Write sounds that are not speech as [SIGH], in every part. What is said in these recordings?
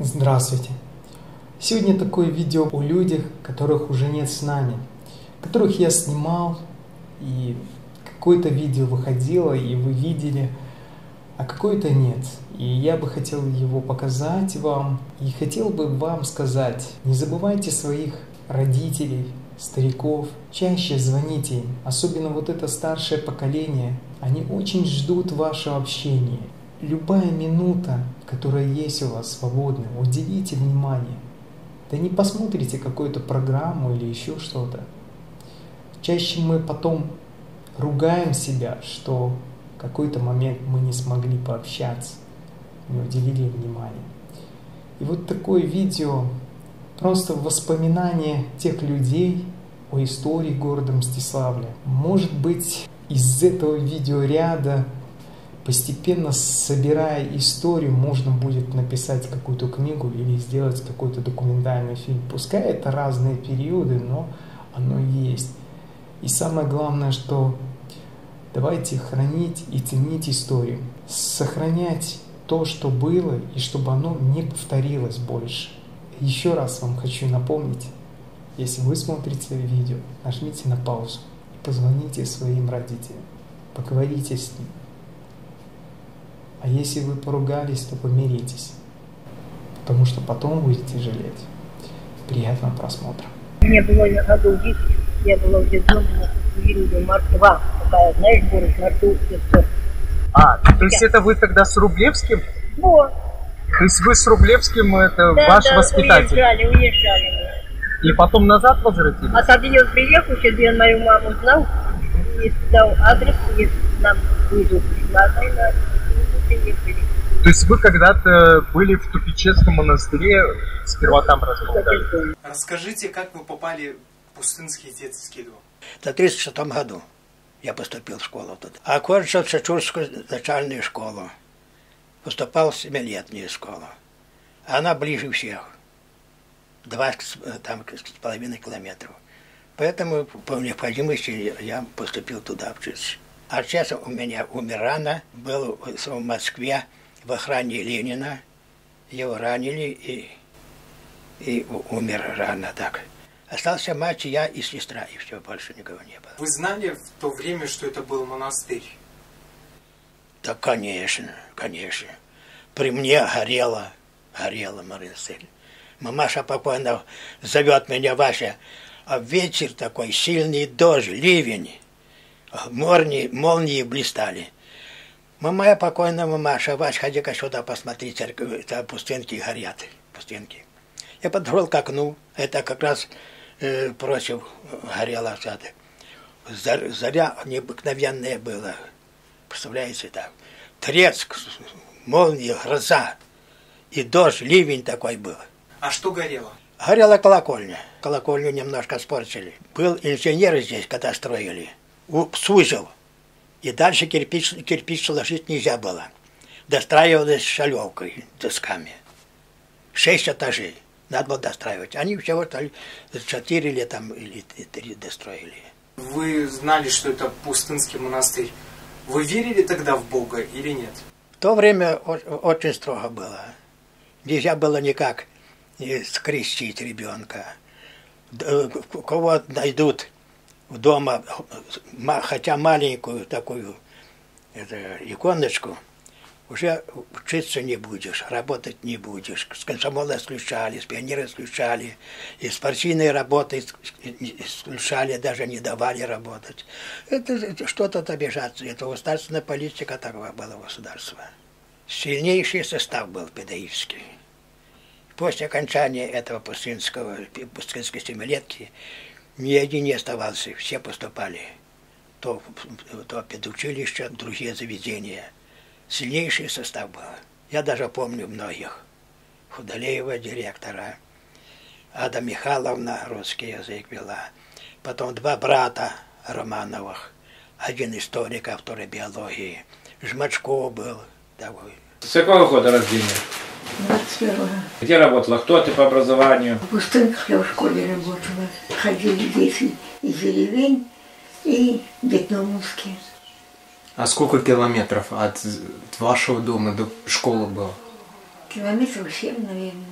Здравствуйте! Сегодня такое видео о людях, которых уже нет с нами, которых я снимал, и какое-то видео выходило, и вы видели, а какое-то нет. И я бы хотел его показать вам, и хотел бы вам сказать, не забывайте своих родителей, стариков, чаще звоните им, особенно вот это старшее поколение, они очень ждут вашего общения. Любая минута, которая есть у вас свободная, уделите внимание. Да не посмотрите какую-то программу или еще что-то. Чаще мы потом ругаем себя, что в какой-то момент мы не смогли пообщаться, не уделили внимания. И вот такое видео просто воспоминание тех людей о истории города Мстиславля. Может быть, из этого видеоряда постепенно собирая историю, можно будет написать какую-то книгу или сделать какой-то документальный фильм. Пускай это разные периоды, но оно есть. И самое главное, что давайте хранить и ценить историю, сохранять то, что было, и чтобы оно не повторилось больше. Еще раз вам хочу напомнить, если вы смотрите видео, нажмите на паузу и позвоните своим родителям, поговорите с ними. А если вы поругались, то помиритесь, потому что потом будете жалеть. Приятного просмотра. Мне было году 10, я была дома на периоде Мартва, такая, знаешь, город Марту, все. А, то есть это вы тогда с Рублевским? Вот. То есть вы с Рублевским, это Да, ваш да, воспитатель? уезжали, уезжали. И потом назад возвратились? А тогда он приехал, чтобы я мою маму знал, и дал адрес, и нам вызов мы приехали. То есть вы когда-то были в Тупичевском монастыре, сперва там располагали? Расскажите, как вы попали в Пустынский детский дом? В 1936 году я поступил в школу тут. А окончил Чечурскую начальную школу. Поступал в семилетнюю школу. Она ближе всех. Два с- там, с половиной километров. Поэтому по необходимости я поступил туда учиться. А сейчас у меня умер рано. Был в Москве в охране Ленина. Его ранили и, и умер рано так. Остался мать, я и сестра, и все, больше никого не было. Вы знали в то время, что это был монастырь? Да, конечно, конечно. При мне горело, горело монастырь. Мамаша покойно зовет меня Вася, а вечер такой, сильный дождь, ливень, молнии, молнии блистали. Мама покойная мамаша, Вась, ходи-ка сюда посмотри, церковь, там пустынки горят, пустынки. Я подошел к окну, это как раз э, против горело сад. Зар- Заря необыкновенная была. Представляете, так. Треск, молния, гроза. И дождь, ливень такой был. А что горело? Горела колокольня. Колокольню немножко спортили. Был инженер здесь, когда строили. Сузил. И дальше кирпич, кирпич сложить нельзя было. Достраивалось шалевкой, досками. Шесть этажей. Надо было достраивать. Они всего то четыре или там, или три достроили. Вы знали, что это Пустынский монастырь. Вы верили тогда в Бога или нет? В то время очень строго было. Нельзя было никак э, скрестить ребенка. Э, Кого найдут дома, ма- хотя маленькую такую это, иконочку, уже учиться не будешь, работать не будешь. С комсомола исключали, с пионера исключали, и спортивной работы ис- исключали, даже не давали работать. Это, что-то обижаться. Это государственная политика такого было государства. Сильнейший состав был педагогический. После окончания этого пустынского, пустынской семилетки ни один не оставался, все поступали. То, то педучилище, другие заведения. Сильнейший состав был. Я даже помню многих. Худолеева директора, Ада Михайловна русский язык вела. Потом два брата Романовых. Один историк, автор биологии. Жмачков был такой. С какого года рождения? 21 Где работала? Кто ты по образованию? В пустынках я в школе работала. Ходили дети из деревень и детномовские. А сколько километров от вашего дома до школы было? Километров семь, наверное.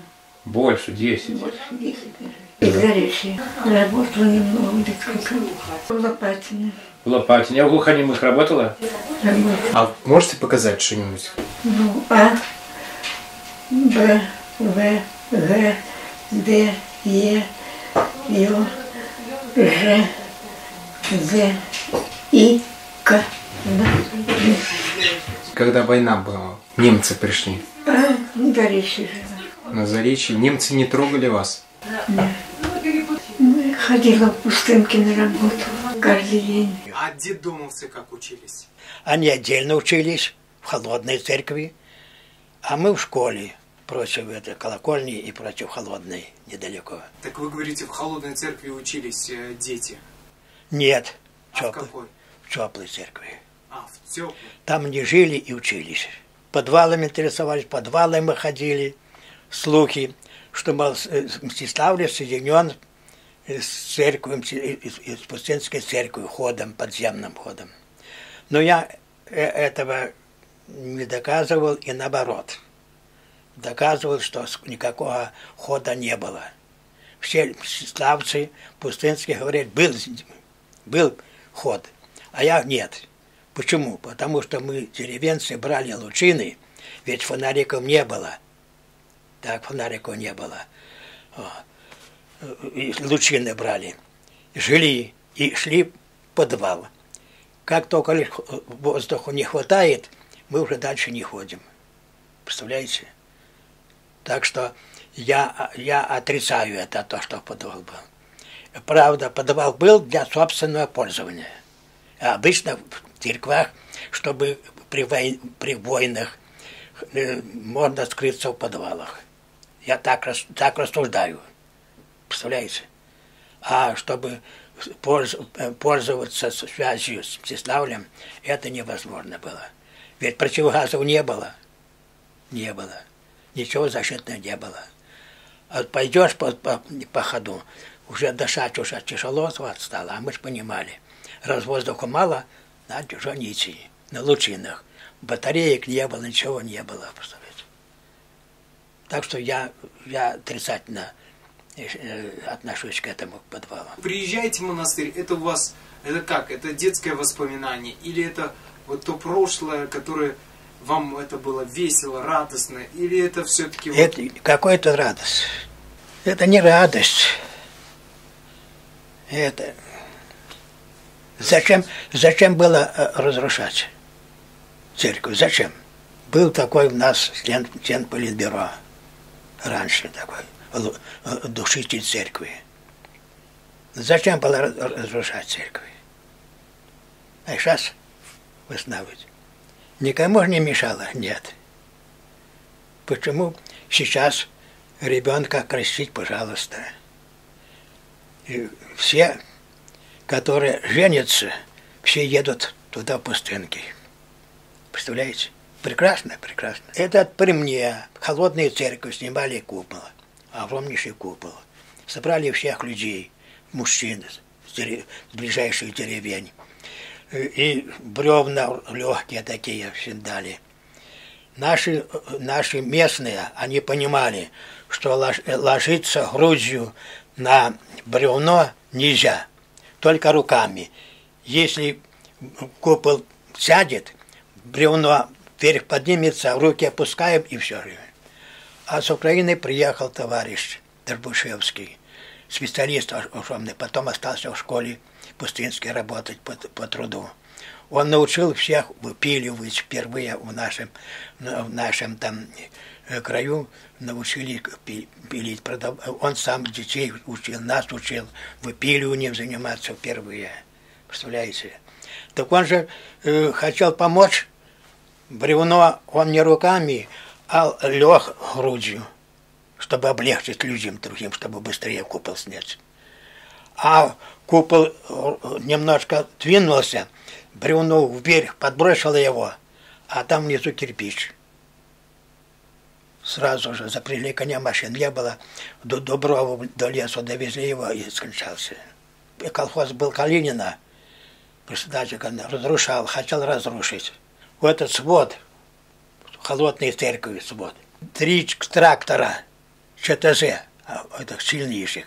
Больше, 10. Больше десять даже. И горячие. Работала немного, где. В Лопатино. В Лопатине. А в глухонемых работала? Работала. А можете показать что-нибудь? Ну, А, Б, В, Г, Д, Е, Ё, Ж, З, И, К. Да. Когда война была, немцы пришли А, горячие жила. на Заречье. Немцы не трогали вас? Ну, Ходила в пустынке на работу каждый день. А дедомовцы как учились? Они отдельно учились в холодной церкви, а мы в школе против этой колокольни и против холодной недалеко. Так вы говорите, в холодной церкви учились э, дети. Нет, А в теплой, какой? в теплой церкви. А, в теплой. Там не жили и учились. Подвалами интересовались, подвалы мы ходили. Слухи, что э, Мстиславль соединен э, с церковью, с с Пустынской церковью, ходом, подземным ходом. Но я э, этого не доказывал и наоборот. Доказывал, что никакого хода не было. Все славцы пустынские говорят, был, был ход, а я нет. Почему? Потому что мы, деревенцы, брали лучины, ведь фонариков не было. Так, фонариков не было. О. И лучины брали. Жили и шли в подвал. Как только воздуха не хватает, мы уже дальше не ходим. Представляете? Так что я, я отрицаю это, то, что подвал был. Правда, подвал был для собственного пользования. А обычно в церквах, чтобы при, вой- при войнах э, можно скрыться в подвалах. Я так, так рассуждаю. Представляете? А чтобы э, пользоваться связью с Мстиславлем, это невозможно было. Ведь противогазов не было. Не было. Ничего защитного не было. А пойдешь по, по, по ходу, уже дышать уже тяжело стало, а мы же понимали. Раз воздуха мало, надо уже не. На лучинах. Батареек не было, ничего не было, представляете. Так что я, я отрицательно э, отношусь к этому подвалу. Приезжаете в монастырь, это у вас, это как, это детское воспоминание, или это вот то прошлое, которое вам это было весело, радостно, или это все-таки вот Это какой-то радость. Это не радость. Это... Зачем, зачем было э, разрушать церковь? Зачем? Был такой у нас член, член политбюро раньше такой, э, душитель церкви. Зачем было раз- разрушать церковь? А сейчас восстанавливать. Никому же не мешало? Нет. Почему сейчас ребенка крестить, пожалуйста? И все, которые женятся, все едут туда в пустынки. Представляете? Прекрасно, прекрасно. Это при мне. В холодную церковь снимали купол. Огромнейший купол. Собрали всех людей, мужчин с ближайших деревень. И- И бревна легкие такие всем дали наши, наши местные, они понимали, что лож- ложиться грудью на бревно нельзя, только руками. Если купол сядет, бревно вверх поднимется, руки опускаем и все. А с Украины приехал товарищ Дербушевский, специалист огромный, потом остался в школе Пустынской работать по, по труду. Он научил всех выпиливать впервые в нашем, в нашем там э, краю, научили пи- пилить. Он сам детей учил, нас учил выпиливанием заниматься впервые. Представляете? Так он же э, хотел помочь. Бревно он не руками, а лег грудью, чтобы облегчить людям другим, чтобы быстрее купол снять. А купол немножко двинулся, бревно вверх, подбросило его, а там внизу кирпич. Сразу же запрягли коня, машин не было, до Дуброву, до лесу довезли его и скончался. И колхоз был Калинина, председатель разрушал, хотел разрушить. Вот этот свод, холодной церкви свод – Три трактора ЧТЗ, а, этих сильнейших,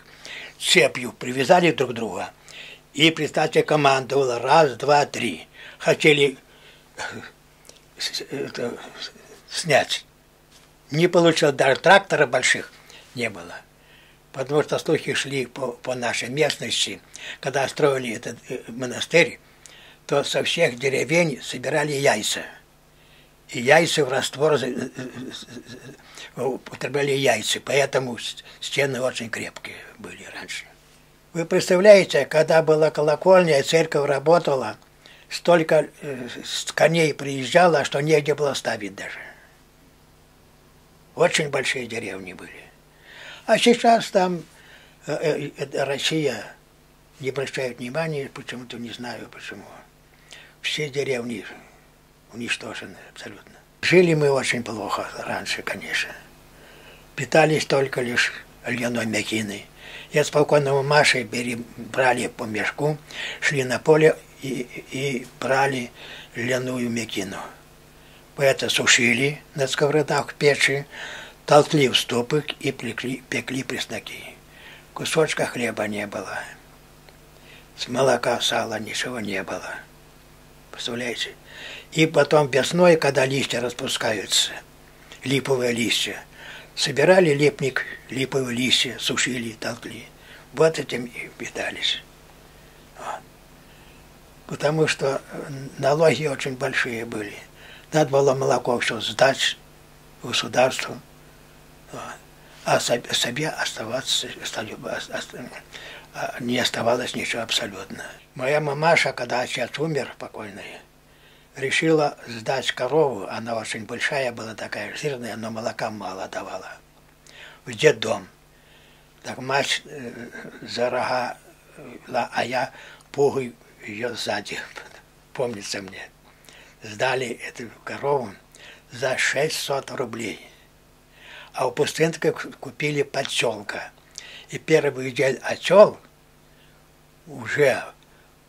цепью привязали друг друга. И представьте, командовала раз, два, три. Хотели э, это, снять. Не получилось, даже трактора больших не было. Потому что слухи шли по, по нашей местности. Когда строили этот э, монастырь, то со всех деревень собирали яйца. И яйца в раствор э, употребляли яйца, поэтому стены очень крепкие были раньше. Вы представляете, когда была колокольня, церковь работала, столько э, коней приезжало, что негде было ставить даже. Очень большие деревни были. А сейчас там э, э, Россия не обращает внимания, почему-то не знаю почему. Все деревни уничтожены абсолютно. Жили мы очень плохо раньше, конечно. Питались только лишь льняной мякиной. Я с покойного Машей бери, брали по мешку, шли на поле и, и брали льняную мякину. Это сушили на сковородах печи, толкли в стопы и пекли, пекли пресноки. Кусочка хлеба не было. С молока, сала ничего не было. Представляете? И потом весной, когда листья распускаются, липовые листья, собирали лепник, липовые листья, сушили, толкли. Вот этим и питались. Вот. Потому что налоги очень большие были. Надо было молоко все сдать государству, вот. а себе оставаться, а не оставалось ничего абсолютно. Моя мамаша, когда отец умер покойный, решила сдать корову, она очень большая была такая жирная, но молока мало давала, в детдом. Так мать э, за рога, а я пугаю ее сзади, [LAUGHS] помнится мне. Сдали эту корову за 600 рублей. А у пустынка купили подселка. И первый день очел уже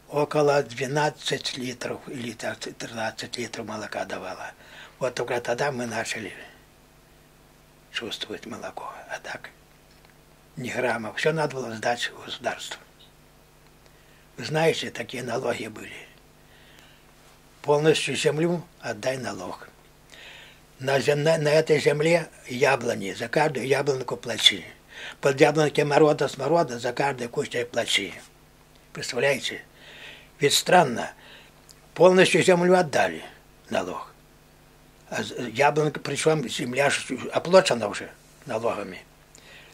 около 12 литров или 13 литров молока давала. Вот только тогда мы начали чувствовать молоко. А так, ни грамма. Все надо было сдать государству. Вы знаете, такие налоги были. Полностью землю отдай налог. На, на, на этой земле яблони, за каждую яблонку плачи. Под яблонки морода сморода за каждую кустик плачи. Представляете? Ведь странно, полностью землю отдали налог. А яблонка, причем земля оплачена уже налогами.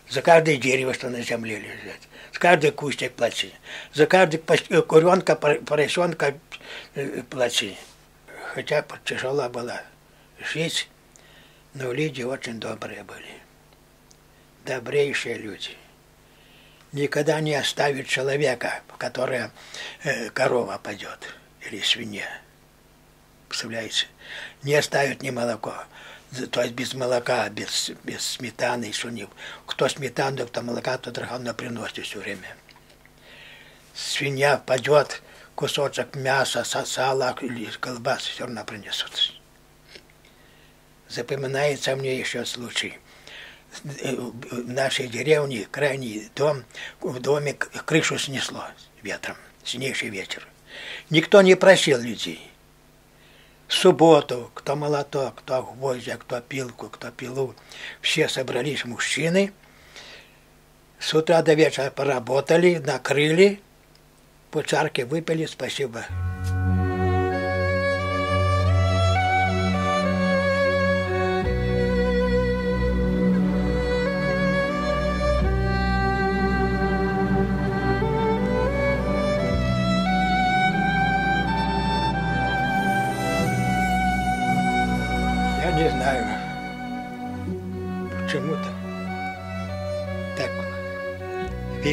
За каждое дерево, что на земле лежит. За каждый кустик плати. За каждый э, куренка, поросенка э, плати. Хотя тяжела была жизнь, но люди очень добрые были. Добрейшие люди никогда не оставит человека, в которое э, корова пойдет или свинья. Представляете? Не оставит ни молоко. То есть без молока, без, без сметаны, что не. Кто сметану, кто молока, то равно приносит все время. Свинья пойдет, кусочек мяса, сала или колбас все равно принесут. Запоминается мне еще случай в нашей деревне крайний дом, в доме крышу снесло ветром, сильнейший ветер. Никто не просил людей. В субботу, кто молоток, кто гвоздя, кто пилку, кто пилу, все собрались мужчины, с утра до вечера поработали, накрыли, по чарке выпили, спасибо.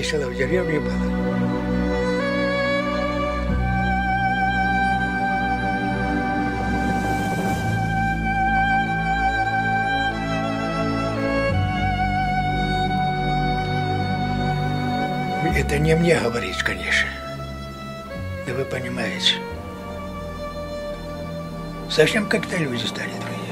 Весело в деревне было. Это не мне говорить, конечно. Да вы понимаете. Совсем как-то люди стали другие.